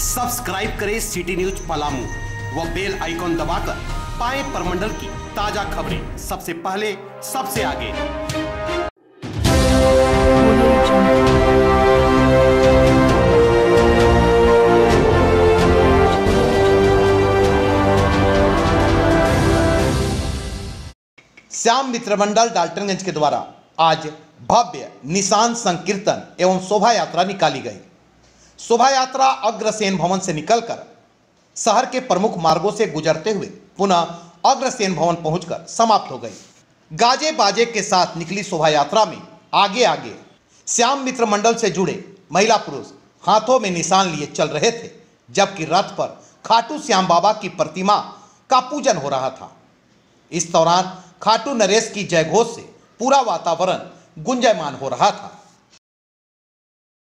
Subscribe करें city news Palamu व bell icon दबाकर पाएँ परमंडल की ताज़ा खबरें। सबसे पहले, सबसे आगे। श्याम मित्र मंडल डाल्टनगंज के द्वारा आज भव्य निशान संकीर्तन एवं शोभा यात्रा निकाली गई। शोभा यात्रा अग्रसेन भवन से निकलकर शहर के प्रमुख मार्गों से गुजरते हुए पुनः अग्रसेन भवन पहुंचकर समाप्त हो गई। गाजे बाजे के साथ निकली शोभा यात्रा में आगे आगे श्याम मित्र मंडल से जुड़े महिला पुरुष हाथों में निशान लिए चल रहे थे, जबकि रथ पर खाटू श्याम बाबा की प्रतिमा का पूजन हो रहा था। इस दौरान खाटू नरेश की जयघोष से पूरा वातावरण गुंजयमान हो रहा था।